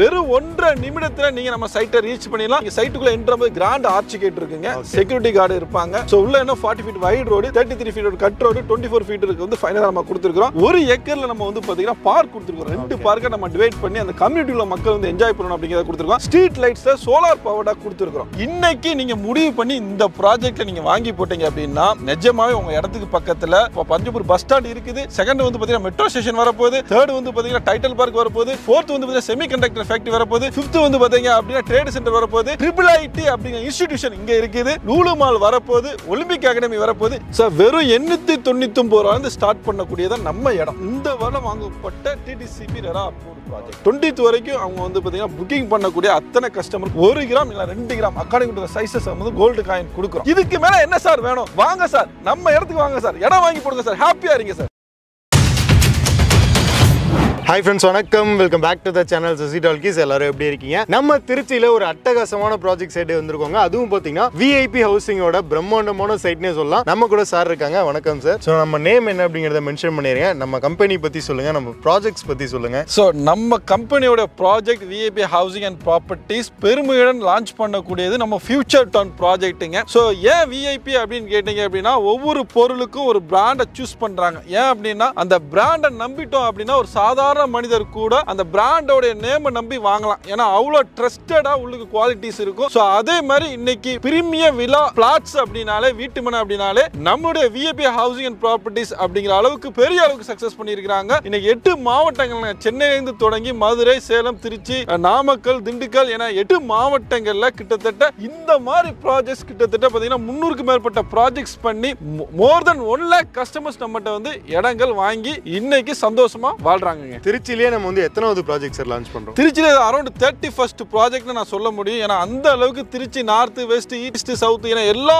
வெறும் ஒன்றரை நிமிடத்துல நீங்க நம்ம சைட்டை ரீச் பண்ணிடலாம். இங்க சைட்டுக்குள்ள என்ட்ரு போது கிராண்ட் ஆர்ச் கேட் இருக்குங்க செக்யூரிட்டி கார்டு இருப்பாங்க. சோ உள்ள என்ன forty feet wide road thirty three feet cut road twenty four feet இருக்கு. வந்து ஃபைனலா நம்ம கொடுத்துருக்கோம் ஒரு ஏக்கர்ல நம்ம வந்து பாத்தீங்கன்னா பார்க் கொடுத்துருக்கோம். ரெண்டு பார்க்கை நம்ம டிவைட் பண்ணி அந்த கம்யூனிட்டில மக்கள் வந்து என்ஜாய் பண்ணணும் அப்படிங்கிறத கொடுத்துருக்கோம். ஸ்ட்ரீட் லைட்ஸ் சோலார் பவர்டா கொடுத்துருக்கோம் இன்னைக்கு நீங்க முடிவு பண்ணி இந்த ப்ராஜெக்ட்ல நீங்க வாங்கி போட்டீங்க அப்படின்னா நிஜமாவே உங்க இடத்துக்கு பக்கத்துல இப்போ பஞ்சபூர் பஸ் ஸ்டாண்ட் இருக்குது. செகண்ட் வந்து பாத்தீங்கன்னா மெட்ரோ ஸ்டேஷன் வரப்போகுது. தேர்ட் வந்து பாத்தீங்கன்னா டைட்டில் பார்க் வரப்போகுது. ஃபோர்த் வந்து பாத்தீங்கன்னா செமி கண்டக்டர் ஃபேக்டரி வரப்போகுது. ஃபிஃப்த் வந்து பார்த்தீங்க அப்படின்னா ட்ரேட் சென்டர் வரப்போகுது. ட்ரிபிள் ஐடி அப்படிங்கிற இன்ஸ்டிடியூஷன் இங்கே இருக்குது. லூலு மால் வரப்போகுது. ஒலிம்பிக் அகாடமி வரப்போகுது. சார் வெறும் எண்ணூற்றி தொண்ணூற்றி ஒம்பது ரூபாய் ஸ்டார்ட் பண்ணக்கூடியதான் நம்ம இடம். இந்த வருடம் வாங்கப்பட்ட DTCP RERA approve project twenty வரைக்கும் அவங்க வந்து பார்த்தீங்கன்னா புக்கிங் பண்ணக்கூடிய அத்தனை கஸ்டமர் ஒரு கிராம் இல்லை ரெண்டு கிராம் அக்கார்டிங் டு சைஸஸ் வந்து கோல்டு காயின் கொடுக்குறோம். இதுக்கு மேலே என்ன சார் வேணும்? வாங்க சார். நம்ம இடத்துக்கு வாங்க சார். இடம் வாங்கி போடுங்க சார். ஹாப்பியாக இருங்க சார். ஹாய் ஃப்ரெண்ட்ஸ் வணக்கம். Welcome back to the channel Sasi talkies எல்லாரும் எப்படி இருக்கீங்க? நம்ம திருச்சியில் ஒரு அட்டகாசமான ப்ராஜெக்ட் சைடு வந்திருக்கோங்க. அதுவும் பார்த்தீங்கன்னா விஐபி ஹவுசிங்கோட பிரம்மாண்டமான சைட்னே சொல்லலாம். நம்ம கூட சார் இருக்காங்க. வணக்கம் சார் ஸோ நம்ம நேம் என்ன அப்படிங்கிறத மென்ஷன் பண்ணிடுறேன் நம்ம கம்பெனி பற்றி சொல்லுங்க. நம்ம ப்ராஜெக்ட்ஸ் பற்றி சொல்லுங்க. ஸோ நம்ம கம்பெனியோட project VIP housing and properties பெருமையுடன் லான்ச் பண்ணக்கூடியது நம்ம ஃபியூச்சர் டவுன் ப்ராஜெக்ட்டுங்க ஸோ ஏன் விஐபி அப்படின்னு கேட்டீங்க அப்படின்னா ஒவ்வொரு பொருளுக்கும் ஒரு பிராண்டை சூஸ் பண்ணுறாங்க ஏன் அப்படின்னா அந்த பிராண்டை நம்பிட்டோம் அப்படின்னா ஒரு சாதாரண மனிதர் கூட அந்த பிராண்டோடைய நேமை நம்பி வாங்கலாம். ஏன்னா அவ்வளோ ட்ரஸ்டடாக உள்ளுக்கு குவாலிட்டிஸ் இருக்கும். ஸோ அதே மாதிரி இன்னைக்கு பிரிமிய விழா பிளாட்ஸ் அப்படின்னாலே வீட்டு மனை அப்படின்னாலே நம்மளுடைய விஏபி ஹவுசிங் அண்ட் ப்ராப்பர்ட்டிஸ் அப்படிங்கிற அளவுக்கு பெரிய அளவுக்கு சக்ஸஸ் பண்ணியிருக்கிறாங்க. இன்னைக்கு எட்டு மாவட்டங்கள் சென்னையிலிருந்து தொடங்கி மதுரை சேலம் திருச்சி நாமக்கல் திண்டுக்கல் என எட்டு மாவட்டங்கள்ல கிட்டத்தட்ட இந்த மாதிரி ப்ராஜெக்ட்ஸ் கிட்டத்தட்ட பார்த்தீங்கன்னா முன்னூறுக்கு மேற்பட்ட ப்ராஜெக்ட்ஸ் பண்ணி more than one lakh customers நம்மகிட்ட வந்து இடங்கள் வாங்கி இன்னைக்கு சந்தோஷமா வாழ்றாங்க திருச்சியிலேயே நம்ம வந்து எத்தனாவது ப்ராஜெக்ட் சார் லான்ச் பண்ணுறோம் திருச்சியில் அரௌண்ட் தேர்ட்டி ஃபர்ஸ்ட் ப்ராஜெக்ட்னு நான் சொல்ல முடியும். ஏன்னா அந்த அளவுக்கு Trichy north west east south என எல்லா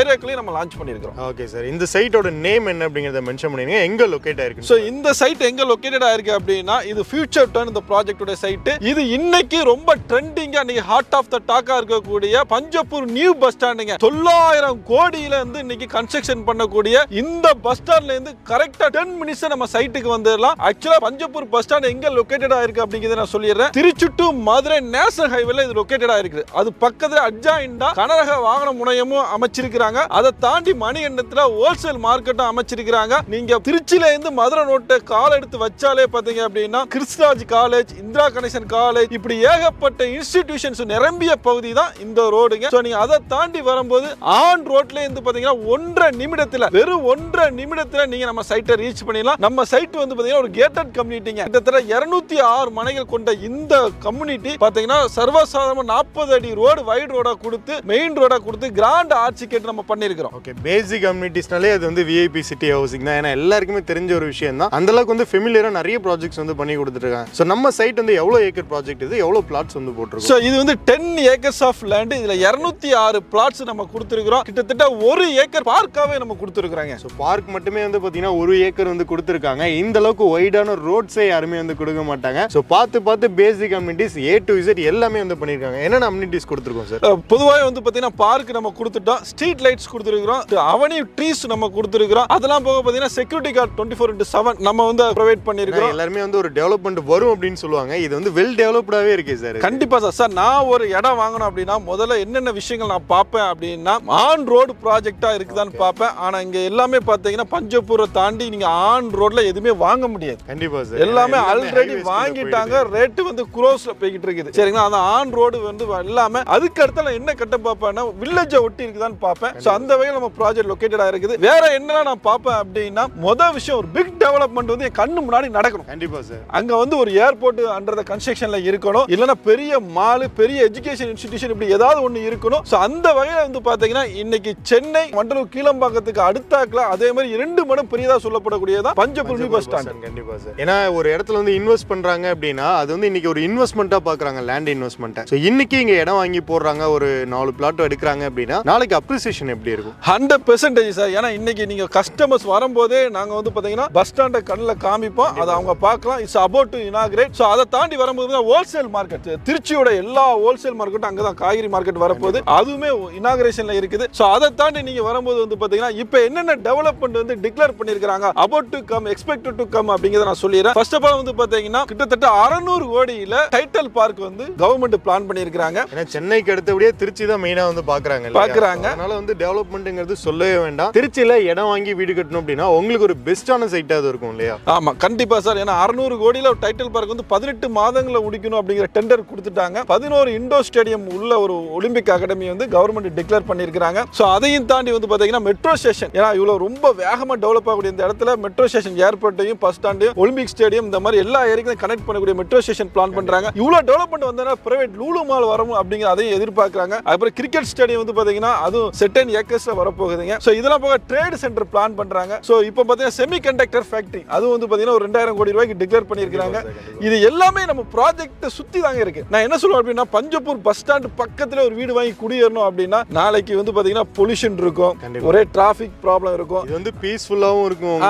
ஏரியாக்களையும் நம்ம லான்ச் பண்ணியிருக்கிறோம். ஓகே சார் இந்த சைட்டோட நேம் என்ன அப்படிங்கிறத மென்ஷன் பண்ணிடுங்க. எங்கே லொக்கேட் ஆயிருக்கு? ஸோ இந்த சைட் எங்க லொக்கேட்டட் ஆயிருக்கு அப்படின்னா இது ஃபியூச்சர் டர்ன் இந்த ப்ராஜெக்டோட சைட் இது இன்னைக்கு ரொம்ப ட்ரெண்டிங்கா இன்னைக்கு ஹார்ட் ஆஃப் த டாக்கா இருக்கக்கூடிய பஞ்சப்பூர் நியூ பஸ் ஸ்டாண்டுங்க தொள்ளாயிரம் கோடியில இருந்து இன்னைக்கு கன்ஸ்ட்ரக்ஷன் பண்ணக்கூடிய இந்த பஸ் ஸ்டாண்ட்ல இருந்து கரெக்டா டென் மினிட்ஸ் நம்ம சைட்டுக்கு வந்துடலாம். ஆக்சுவலா பஞ்சப்பூர் பஸ் ஸ்டாண்ட் எங்க லொக்கேட்டட் ஆயிருக்கு அப்படிங்கிறத நான் சொல்லிடுறேன். திருச்சி டு மதுரை நேஷனல் ஹைவேல இது லொக்கேட்டட் ஆயிருக்கு. அது பக்கத்துல அட்ஜாயிண்டா கனரக வாகன முனையமும் அமைச்சிருக்கிறாங்க. அதை தாண்டி மணி எண்ணத்துல ஹோல்சேல் மார்க்கெட்டும் அமைச்சிருக்கிறாங்க. நீங்க திருச்சியில இருந்து மதுரை நோட்டை கால் எடுத்து வச்சாலே பாத்தீங்க அப்படின்னா கிறிஸ்ராஜ் காலேஜ் இந்திரா கணேசன் காலேஜ் இப்படி ஏகப்பட்ட இன்ஸ்டிடியூஷன்ஸ் நிரம்பிய பகுதி தான் இந்த ரோடுங்க சோ நீங்க அதை தாண்டி வரும்போது ஆன் ரோட்ல இருந்து பாத்தீங்கன்னா ஒன்றரை நிமிடத்துல வெறும் ஒன்றரை நிமிடத்துல நீங்க நம்ம சைட்டை ரீச் பண்ணிடலாம். நம்ம சைட் வந்து பாத்தீங்கன்னா ஒரு கேட்டட் கம்யூனிட்டிங்க கிட்டத்தட்ட இருநூத்தி ஆறு மனைகள் கொண்ட இந்த கம்யூனிட்டி பாத்தீங்கன்னா சர்வசாதாரண நாற்பது அடி ரோடு வைட் ரோடா கொடுத்து மெயின் ரோடா கொடுத்து கிராண்ட் ஆர்ச்சி கேட்டு நம்ம பண்ணிருக்கிறோம். ஓகே பேசிக் கம்யூனிட்டிஸ்னாலே அது வந்து விஐபி சிட்டி ஹவுசிங் தான். ஏன்னா எல்லாருக்குமே தெரிஞ்ச ஒரு விஷயம் தான். அந்த அளவுக்கு வந்து ஃபெமிலியராக நிறைய ப்ராஜெக்ட்ஸ் வந்து பண்ணி கொடுத்துருக்காங்க. ஸோ நம்ம சைட் வந்து எவ்வளோ ஏக்கர் ப்ராஜெக்ட் இது? எவ்வளோ பிளாட்ஸ் வந்து போட்டிருக்கோம்? ஸோ இது வந்து டென் ஏக்கர்ஸ் ஆஃப் லேண்ட் இதுல இருநூத்தி ஆறு பிளாட்ஸ் நம்ம கொடுத்துருக்கிறோம். கிட்டத்தட்ட ஒரு ஏக்கர் பார்க்காவே நம்ம கொடுத்துருக்குறாங்க. ஸோ பார்க் மட்டுமே வந்து பார்த்தீங்கன்னா ஒரு ஏக்கர் வந்து கொடுத்துருக்காங்க. இந்த அளவுக்கு ஒய்டான ரோட்ஸே யாருமே வந்து கொடுக்க மாட்டாங்க. ஸோ பார்த்து பார்த்து basic communities A to Z எல்லாமே வந்து பண்ணியிருக்காங்க. என்னென்ன அம்யூனிட்டிஸ் கொடுத்துருக்கோம் சார் பொதுவாகவே வந்து பார்த்தீங்கன்னா பார்க் நம்ம கொடுத்துட்டோம். ஸ்ட்ரீட் லைட்ஸ் கொடுத்துருக்கிறோம். அவனி ட்ரீஸ் நம்ம கொடுத்துருக்கிறோம். அதெல்லாம் போக பார்த்தீங்கன்னா security guard twenty four into seven நம்ம வந்து ப்ரொவைட் பண்ணியிருக்கிறோம். எல்லாருமே வந்து ஒரு டெவலப்மெண்ட் வரும் அப்படின்னு சொல்லுவாங்க. இது வந்து வெல் டெவலப்டாகவே இருக்கு சார் கண்டிப்பா சார் சார் நான் ஒரு இடம் வாங்கணும் அப்படின்னா முதல்ல என்னென்ன விஷயங்கள் நான் பார்ப்பேன் அப்படின்னா ஆன் ரோடு ப்ராஜெக்டா இருக்குதான்னு பார்ப்பேன். ஆனா இங்க எல்லாமே பார்த்தீங்கன்னா பஞ்சப்பூரை தாண்டி நீங்க ஆன் ரோட்ல எதுவுமே வாங்க முடியாது. கண்டிப்பா சார் எல்லாமே ஆல்ரெடி வாங்கிட்டாங்க. ரேட்டு வந்து குரோஸ்ல போய்கிட்டு இருக்குது சரிங்களா? அந்த ஆன் ரோடு வந்து இல்லாம அதுக்கு அடுத்த என்ன கட்ட பார்ப்பேன்னா வில்லேஜை ஒட்டி இருக்குதான்னு பார்ப்பேன். ஸோ அந்த வகையில் நம்ம ப்ராஜெக்ட் லொக்கேட்டடா இருக்குது. வேற என்னெல்லாம் நான் பார்ப்பேன் அப்படின்னா மொதல் விஷயம் ஒரு பிக் டெவலப்மெண்ட் வந்து என் கண்ணு முன்னாடி நடக்கணும். கண்டிப்பா சார் அங்க வந்து ஒரு ஏர்போர்ட் அண்டர் த கன்ஸ்ட்ரக்ஷன்ல இருக்கணும். இல்லைன்னா பெரிய மாலு பெரிய எஜுகேஷன் இன்ஸ்டிடியூஷன் இப்படி ஏதாவது ஒன்று இருக்கணும். ஸோ அந்த வகையில வந்து பாத்தீங்கன்னா இன்னைக்கு சென்னை மண்டலம் கீழம்பாக்கத்துக்கு அடுத்தாக்குல அதே மாதிரி இரண்டு மடம் பெரியதா சொல்லப்படக்கூடியதான் பஞ்சபூர் நியூ பஸ் ஸ்டாண்ட். கண்டிப்பா சார் ஏன்னா ஒரு இடத்துல வந்து இன்வெஸ்ட் பண்றாங்க அப்படின்னா அது வந்து இன்னைக்கு ஒரு இன்வெஸ்ட்மெண்ட்டா பாக்குறாங்க லேண்ட் இன்வெஸ்ட்மெண்ட்டை ஸோ இன்னைக்கு இங்க இடம் வாங்கி போடுறாங்க ஒரு நாலு பிளாட் எடுக்கிறாங்க அப்படின்னா நாளைக்கு அப்ரிசியேஷன் எப்படி இருக்கும்? ஹண்ட்ரட் பெர்சன்டேஜ் சார் ஏன்னா இன்னைக்கு நீங்க கஸ்டமர்ஸ் வரும்போதே நாங்க வந்து பாத்தீங்கன்னா பஸ் ஸ்டாண்டை கண்ணில் காமிப்போம். அதை அவங்க பார்க்கலாம். It's about to inaugurate so அதை தாண்டி வரும்போது ஹோல்சேல் மார்க்கெட் திருச்சியோட எல்லா ஹோல்சேல் மார்க்கெட்டும் அங்கே தான் காய்கறி மார்க்கெட் வரப்போகுது. அதுவுமே இனாகிரேஷன்ல இருக்குது. ஸோ அதை தாண்டி நீங்க வரும்போது வந்து பாத்தீங்கன்னா இப்போ என்னென்ன டெவலப்மெண்ட் வந்து டிக்ளேர் பண்ணியிருக்காங்க about to come expected to come அப்படிங்கிறத நான் சொல்லிடுறேன். ஃபர்ஸ்ட் ஃபர்ஸ்ட் ஆஃப் ஆல் வந்து பாத்தீங்கன்னா கிட்டத்தட்ட அறநூறு கோடியில டைட்டல் பார்க் வந்து கவர்மெண்ட் பிளான் பண்ணியிருக்காங்க ஏன்னா சென்னைக்கு அடுத்தபடியே திருச்சி தான் மெயினா வந்து பாக்குறாங்க? பாக்குறாங்க. அதனால வந்து டெவலப்மெண்ட்ங்கிறது சொல்லவே வேண்டாம். திருச்சியில இடம் வாங்கி வீடு கட்டணும் அப்படின்னா உங்களுக்கு ஒரு பெஸ்டான சைட்டா அது இருக்கும் இல்லையா? ஆமா கண்டிப்பா சார். ஏன்னா அறுநூறு கோடியில ஒரு டைட்டில் பார்க் வந்து பதினெட்டு மாதங்களை முடிக்கணும் அப்படிங்கிற டெண்டர் கொடுத்துட்டாங்க. பதினோரு இண்டோர் ஸ்டேடியம் உள்ள ஒரு ஒலிம்பிக் அகாடமி வந்து கவர்மெண்ட் டிக்ளேர் பண்ணியிருக்காங்க ஸோ அதையும் தாண்டி வந்து பாத்தீங்கன்னா மெட்ரோ ஸ்டேஷன் ஏன்னா இவ்வளவு ரொம்ப வேகமா டெவலப் ஆகக்கூடிய இந்த இடத்துல மெட்ரோ ஸ்டேஷன் ஏர்போர்ட்டையும் பஸ் ஸ்டாண்டையும் ஒலிம்பிக் ஸ்டேடியம் இந்த மாதிரி எல்லா ஏரியாக்கும் கனெக்ட் பண்ணக்கூடிய மெட்ரோ ஸ்டேஷன் பிளான் பண்றாங்க. இவ்வளவு டெவலப்மெண்ட் வந்தா பிரைவேட் லூலு மால் வரும் அப்படிங்கிற அதையும் எதிர்பார்க்கறாங்க. அப்புறம் கிரிக்கெட் ஸ்டேடியம் வந்து பாத்தீங்கன்னா அதுவும் செட்டன் ஏக்கர்ஸ்ல வரப்போகுதுங்க. ஸோ இதெல்லாம் போக ட்ரேட் சென்டர் பிளான் பண்றாங்க. ஸோ இப்போ பாத்தீங்கன்னா செமி கண்டக்டர் ஃபேக்டரி அதுவும் வந்து பாத்தீங்கன்னா ஒரு ரெண்டாயிரம் கோடி ரூபாய்க்கு டிக்ளேர் பண்ணியிருக்காங்க இது எல்லாமே நம்ம ப்ராஜெக்ட் சுத்தி தாங்க இருக்கு. நான் என்ன சொல்லுவேன் அப்படின்னா பஞ்சப்பூர் பஸ் ஸ்டாண்ட் பக்கத்துல ஒரு வீடு வாங்கி குடியேறணும் அப்படின்னா நாளைக்கு வந்து பாத்தீங்கன்னா பொல்யூஷன் இருக்கும். ஒரே டிராஃபிக் ப்ராப்ளம் இருக்கும். இது வந்து பீஸ்ஃபுல்லாவும் இருக்கும்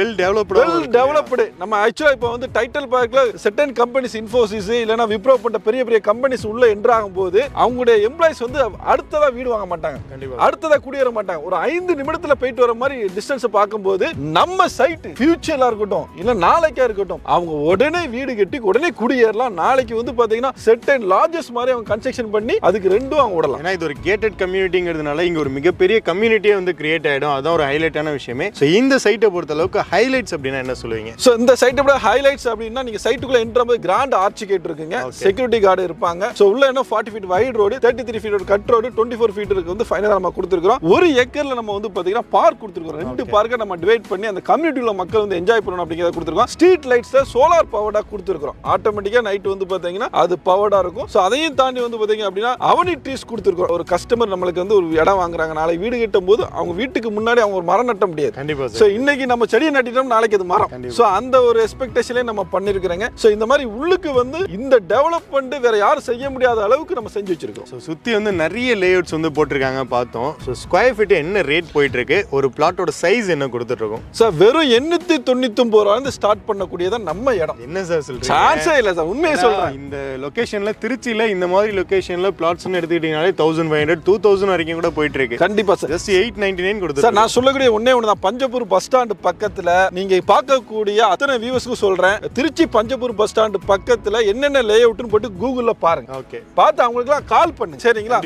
வெல் டெவலப்டு வெல் டெவலப்டு நம்ம ஆக்சுவலா இப்போ வந்து டைட்டில் பார்க்ல செட்டன் கம்பெனிஸ் இன்ஃபோசிஸ் இல்லைன்னா விப்ரோ போன்ற பெரிய பெரிய கம்பெனிஸ் உள்ள என்ட்ரு ஆகும்போது அவங்களுடைய எம்ப்ளாயிஸ் வந்து அடுத்ததா வீடு வாங்க மாட்டாங்க. கண்டிப்பா. அடுத்ததா குடியேற மாட்டாங்க. ஒரு ஐந்து நிமிடத்துல போயிட்டு வர மாதிரி டிஸ்டன்ஸ் பார்க்கும்போது நம்ம சைட் ஃபியூச்சரா இருக்கட்டும் இல்ல நாளைக்கா இருக்கட்டும் அவங்க உடனே வீடு கட்டி உடனே குடியேறலாம். நாளைக்கு வந்து பாத்தீங்கன்னா செட் அண்ட் லார்ஜஸ்ட் மாதிரி அவங்க கன்ஸ்ட்ரக்ஷன் பண்ணி அதுக்கு ரெண்டும் அவங்க விடலாம். ஏன்னா இது ஒரு கேட்டட் கம்யூனிட்டிங்கிறதுனால இங்க ஒரு மிகப்பெரிய கம்யூனிட்டியே வந்து கிரியேட் ஆயிடும். அதான் ஒரு ஹைலைட்டான விஷயமே. ஸோ இந்த சைட்டை பொறுத்த அளவுக்கு ஹைலைட்ஸ் அப்படின்னா என்ன சொல்லுவீங்க? ஸோ இந்த சைட்டோட ஹைலைட்ஸ் அப்படின்னா நீங்க சைட்டுக்குள்ள என்ட்ரு போது கிராண்ட் ஆர்ச்சி கேட் இருக்குங்க. செக்யூரிட்டி கார்டு இருப்பாங்க. ஸோ உள்ள என்ன forty feet wide road thirty three feet cut road twenty four feet இருக்கு வந்து ஃபைனலாக நம்ம கொடுத்துருக்கோம் ஒரு ஏக்கர்ல நம்ம வந்து பாத்தீங்கன்னா பார்க் கொடுத்துருக்கோம் ரெண்டு பார்க்கை நம்ம டிவைட் பண்ணி அந்த கம்யூனிட்டியில் மக்கள் வந்து என்ஜாய் பண்ணணும் அப்படிங்கிறத கொடுத்துருக்கோம். ஸ்ட்ரீட் லைட்ஸ்ல சோலார் பவர்டா கொடுத்துருக்கோம் ஆட்டோமேட்டிக்கா நைட் வந்து பாத்தீங்கன்னா அது பவர்டா இருக்கும். ஸோ அதையும் தாண்டி வந்து பாத்தீங்க அப்படின்னா அவனி ட்ரீஸ் கொடுத்துருக்கோம் ஒரு கஸ்டமர் நம்மளுக்கு வந்து ஒரு இடம் வாங்குறாங்க. நாளை வீடு கட்டும் போது அவங்க வீட்டுக்கு முன்னாடி அவங்க ஒரு மரம் நட்ட முடியாது. கண்டிப்பா ஸோ இன்னைக்கு நம்ம செடியை நட்டிட்டோம் நாளைக்கு அது மரம். ஸோ அந்த ஒரு எக்ஸ்பெக்டேஷனே நம்ம பண்ணிருக்கிறோங்க. ஸோ இந்த மாதிரி உள்ளுக்கு வந்து இந்த டெவலப்மெண்ட் வேற யாரும் செய்ய முடியாத அளவுக்கு நம்ம செஞ்சு வச்சிருக்கோம். ஸோ சுற்றி வந்து நிறைய லேஅவுட்ஸ் வந்து போட்டிருக்காங்க பார்த்தோம். ஸோ ஸ்கொயர் ஃபீட் என்ன ரேட் போயிட்டு இருக்கு ஒரு பிளாட்டோட சைஸ் என்ன கொடுத்துட்ருக்கோம் சார் வெறும் எண்ணூத்தி தொண்ணூத்தி ஒன்பது ரூபாய் ஸ்டார்ட் பண்ணக்கூடியதான் நம்ம இடம். என்ன சார் சொல்றீங்க? சான்ஸே இல்லை சார் உண்மையை சொல்றேன். இந்த லொகேஷன்ல திருச்சியில இந்த மாதிரி லொகேஷன்ல பிளாட்ஸ்னு எடுத்துக்கிட்டீங்கனாலே thousand five hundred two thousand வரைக்கும் கூட போயிட்டு இருக்கு கண்டிப்பா sir just eight ninety nine sir கொடுத்து நான் சொல்லக்கூடிய ஒண்ணே ஒன்று தான் பஞ்சப்பூர் பஸ் ஸ்டாண்டு பக்கத்துல நீங்க பார்க்கக்கூடிய அத்தனை வியூவர்ஸ்க்கும் சொல்றேன். திருச்சி பஞ்சப்பூர் பஸ் ஸ்டாண்டு பக்கத்துல என்னென்ன லே அவுட்னு போட்டு கூகுள்ல பாருங்க. ஓகே. பார்த்து அவங்களுக்குலாம் கால் பண்ணுங்க. சரிங்களா?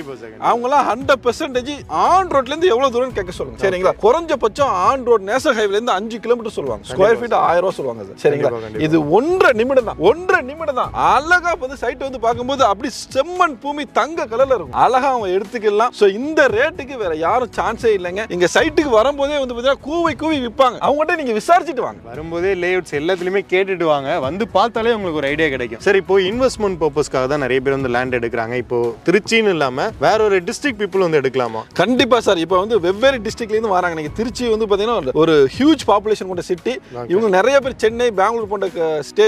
அவங்களாம் ஹண்ட்ரட் பெர்சன்டேஜ் ஆன் ரோட்ல இருந்து எவ்வளவு தூரம் கேட்க சொல்லுங்க. சரிங்களா? குறைஞ்சபட்சம் ஆன் ரோட் நேஷனல் ஹைவேல இருந்து அஞ்சு கிலோமீட்டர் சொல்லுவாங்க. ஸ்கொயர் ஃபீட் ஆயிரம் ரூபாய் சொல்லுவாங்க சார் சரிங்களா. இது ஒன்றரை நிமிடம் தான். ஒன்றரை நிமிடம் தான். அழகா வந்து சைட் வந்து பார்க்கும்போது அப்படி செம்மண் பூமி தங்க கலர்ல இருக்கும். அழகா அவங்க எடுத்துக்கலாம். சோ இந்த ரேட்டுக்கு வேற யாரும் சான்ஸே இல்லைங்க. இங்க சைட்டுக்கு வரும்போதே வந்து பாத்தீங்கன்னா கூவி கூவி விற்பாங்க அவங்ககிட்ட நீங்க விசாரிச்சுட்டு வாங்க. வரும்போதே லேஅவுட்ஸ் எல்லாத்துலயுமே கேட்டுட்டு வாங்க. வந்து பார்த்தாலே உங்களுக்கு ஒரு ஐடியா கிடைக்கும். சரி இப்போ இன்வெஸ்ட்மெண்ட் பர்பஸ்க்காக தான் நிறைய பேர் வந்து லேண்ட் எடுக்கிறாங்க. இப்போ திருச்சின்னு இல்லாம வேற ஒரு டிஸ்ட்ரிக்ட் பீப்புள் வந்து எடுக்கலாமா? கண்டிப்பா சார். இப்போ வந்து வெவ்வேறு டிஸ்ட்ரிக்ட்ல இருந்து வராங்க. நீங்க திருச்சி வந்து பாத்தீங்கன்னா ஒரு ஹியூஜ் பாப்புலேஷன் கொண்ட சிட்டி இவங்க நிறைய பேர் சென்னை பெங்களூர் போன்ற ஸ்டே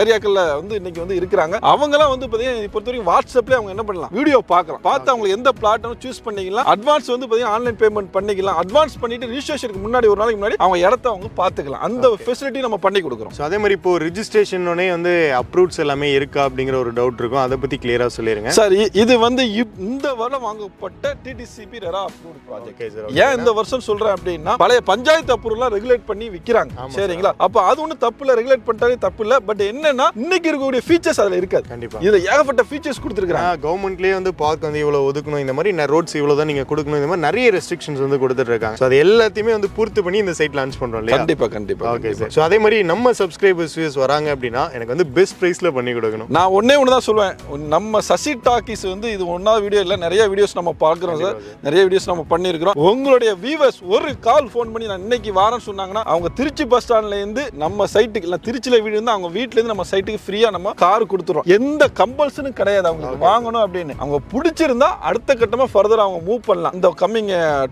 ஏரியாக்கள்ல வந்து இன்னைக்கு வந்து இருக்கிறாங்க. அவங்கலாம் வந்து பாத்தீங்கன்னா பொறுத்த வரைக்கும் வாட்ஸ்அப்ல அவங்க என்ன பண்ணலாம்? வீடியோ பார்க்கலாம். பார்த்து அவங்களுக்கு எந்த பிளாட்னு சூஸ் பண்ணிக்கலாம். அட்வான்ஸ் வந்து பாத்தீங்கன்னா ஆன்லைன் பேமெண்ட் பண்ணிக்கலாம். அட்வான்ஸ் பண்ணிட்டு ரிஜிஸ்ட்ரேஷனுக்கு முன்னாடி ஒரு நாளைக்கு முன்னாடி அவங்க இடத்த அவங்க பார்த்துக்கலாம். அந்த ஃபெசிலிட்டி நம்ம பண்ணி கொடுக்குறோம். அதே மாதிரி இப்போ ரிஜிஸ்ட்ரேஷனோடனே வந்து அப்ரூவ்ஸ் எல்லாமே இருக்கா அப்படிங்கிற ஒரு டவுட் இருக்கும். அதை பத்தி கிளியரா சொல்லிருங்க. சார் இது வந்து இந்த வருடம் வாங்கப்பட்ட டிடிசிபி ரெரா அப்ரூவ்ட் ப்ராஜெக்ட் ஏன் இந்த வருஷம் சொல்றேன் அப்படின்னா பழைய பஞ்சாயத்து அப்ரூவலாம் ரெகுலேட் பண்ணி விக்கிறாங்க. ஆமா சரிங்களா? அப்ப அது ஒன்றும் தப்பு இல்லை ரெகுலேட் பண்ணிட்டாலே தப்பு இல்லை பட் என்னன்னா இன்னைக்கு இருக்கக்கூடிய ஃபீச்சர்ஸ் அதுல இருக்காது. கண்டிப்பா. இதுல ஏகப்பட்ட ஃபீச்சர்ஸ் கொடுத்துருக்காங்க கவர்மெண்ட்லேயே வந்து பார்க் வந்து இவ்வளோ ஒதுக்கணும். இந்த மாதிரி ரோட்ஸ் இவ்வளோ தான் நீங்கள் கொடுக்கணும். இந்த மாதிரி நிறைய ரெஸ்ட்ரிக்ஷன்ஸ் வந்து கொடுத்துட்டு இருக்காங்க. ஸோ அது எல்லாத்தையுமே வந்து பூர்த்தி பண்ணி இந்த சைட் லான்ச் பண்ணுறோம் இல்லையா? கண்டிப்பா கண்டிப்பா ஓகே சார் ஸோ அதே மாதிரி நம்ம சப்ஸ்கிரைபர்ஸ் வியூஸ் வராங்க அப்படின்னா எனக்கு வந்து பெஸ்ட் ப்ரைஸில் பண்ணி கொடுக்கணும். நான் ஒண்ணே ஒன்று தான் சொல்லுவேன் நம்ம சசி டாக்கிஸ் வந்து இது ஒன்றாவது வீடியோ இல்லை நிறைய வீடியோஸ் நம்ம பார்க்குறோம் சார். நிறைய வீடியோஸ் நம்ம பண்ணியிருக்கிறோம். உங்களுடைய வியூவர்ஸ் ஒரு கால் ஃபோன் பண்ணி நான் இன்னைக்கு வாரேன்னு சொன்னாங்கன்னா அவங்க திருச்சி பஸ் ஸ்டாண்ட்ல இருந்து நம்ம சைட்டுக்கு இல்லை திருச்சியில் வீடு இருந்து அவங்க வீட்ல இருந்து நம்ம சைட்டுக்கு ஃப்ரீயா நம்ம கார் கொடுத்துறோம் எந்த கம்பல்சனும் கிடையாது அவங்களுக்கு. வாங்கணும் அப்படின்னு. அவங்க பிடிச்சிருந்தா அடுத்த கட்டமா ஃபர்தர் அவங்க மூவ் பண்ணலாம். இந்த கம்மிங்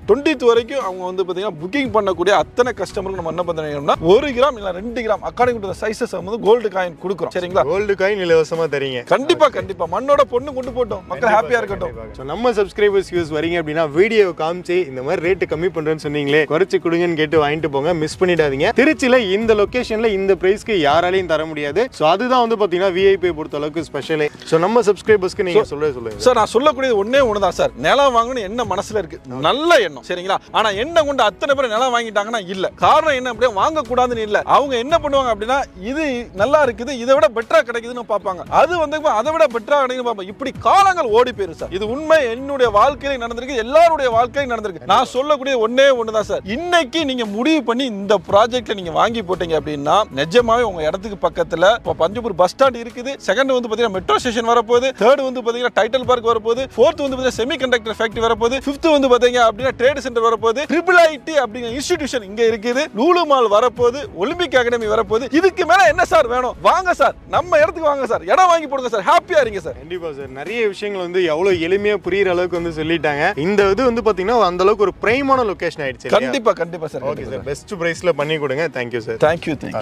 டுவெண்ட்டித் வரைக்கும் அவங்க வந்து பார்த்தீங்கன்னா புக்கிங் பண்ணக்கூடிய அத்தனை கஸ்டமருக்கு நம்ம என்ன பண்ணுறோம்னா ஒரு கிராம் இல்லை ரெண்டு கிராம் அக்கார்டிங் டு சைஸஸ் வந்து கோல்டு காயின் கொடுக்குறோம். சரிங்களா? கோல்டு காயின் இலவசமாக தரீங்க. கண்டிப்பா கண்டிப்பா. மண்ணோட பொண்ணு கொண்டு போட்டோம். மக்கள் ஹாப்பியா இருக்கட்டும். நம்ம சப்ஸ்கிரைபர்ஸ் யூஸ் வரீங்க அப்படின்னா வீடியோ காமிச்சு இந்த மாதிரி ரேட்டு கம்மி பண்றேன்னு சொன்னீங்களே குறைச்சு கொடுங்கன்னு கேட்டு வாங்கிட்டு போங்க. மிஸ் பண்ணிடாதீங்க. திருச்சியில இந்த லொகேஷன்ல இந்த பிரைஸ்க்கு யாராலையும் தர முடியாது. ஸோ அதுதான் வந்து பாத்தீங்கன்னா விஐபி பொறுத்த அளவுக்கு ஸ்பெஷலே ஸோ நம்ம சப்ஸ்கிரைபர்ஸ்க்கு நீங்க சொல்ல சொல்லுங்க. சார் நான் சொல்லக்கூடியது ஒண்ணே ஒண்ணுதான் சார் நிலம் வாங்கணும் என்ன மனசுல இருக்கு? நல்ல எண்ணம் சரிங்களா? ஆனா எண்ணம் கொண்டு அத்தனை பேர் நிலம் வாங்கிட்டாங்கன்னா இல்ல. காரணம் என்ன அப்படியே வாங்க கூடாதுன்னு இல்ல. அவங்க என்ன பண்ணுவாங்க அப்படின்னா இது நல்லா இருக்குது இதை விட பெட்டரா கிடைக்குதுன்னு பார்ப்பாங்க. அது வந்து அதை விட பெட்டரா கிடைக்குது பார்ப்பாங்க. இப்படி காலங்கள் ஓடி போயிரு சார். இது உண்மை என்னுடைய வாழ்க்கையில நடந்திருக்கு எல்லாருடைய வாழ்க்கையில நடந்திருக்கு. நான் சொல்லக்கூடிய ஒண்ணே ஒண்ணுதான் சார். இன்னைக்கு நீங்க முடிவு பண்ணி இந்த ப்ராஜெக்ட்ல நீங்க வாங்கி போட்டீங்க அப்படின்னா நிஜமாவே உங்க இடத்துக்கு பக்கத்துல இப்போ பஞ்சபூர் பஸ் ஸ்டாண்ட் இருக்குது. செகண்ட் வந்து பாத்தீங்கன்னா மெட்ரோ ஸ்டேஷன் வரப்போகுது. தேர்ட் வந்து பாத்தீங்கன்னா டைட்டில் பார்க் வரப்போகுது. ஃபோர்த் வந்து பாத்தீங்கன்னா செமி கண்டக்டர் ஃபேக்டரி வரப்போகுது. ஃபிஃப்த் வந்து பாத்தீங்க அப்படின்னா ட்ரேட் சென்டர் வரப்போகுது. ட்ரிபிள் ஐடி அப்படிங்கிற இன்ஸ்டிடியூஷன் இங்க இருக்குது. லூலு மால் வரப்போகுது. ஒலிம்பிக் அகாடமி வரப்போகுது. இதுக்கு மேல என்ன சார் வேணும்? வாங்க சார். நம்ம இடத்துக்கு வாங்க சார். இடம் வாங்கி போடுங்க சார். ஹாப்பியா இருங்க சார். கண்டிப்பா சார். நிறைய விஷயங்கள் வந்து எவ்வளவு எளிமையா புரியுற அளவுக்கு வந்து சொல்லிட்டாங்க. இந்த இது வந்து பாத்தீங்கன்னா அந்த அளவுக்கு ஒரு பிரைமான லொகேஷன் ஆயிடுச்சு கண்டிப்பா கண்டிப்பா சார். Okay sir. பெஸ்ட் பிரைஸ்ல பண்ணி கொடுங்க. Thank you sir thank you thank you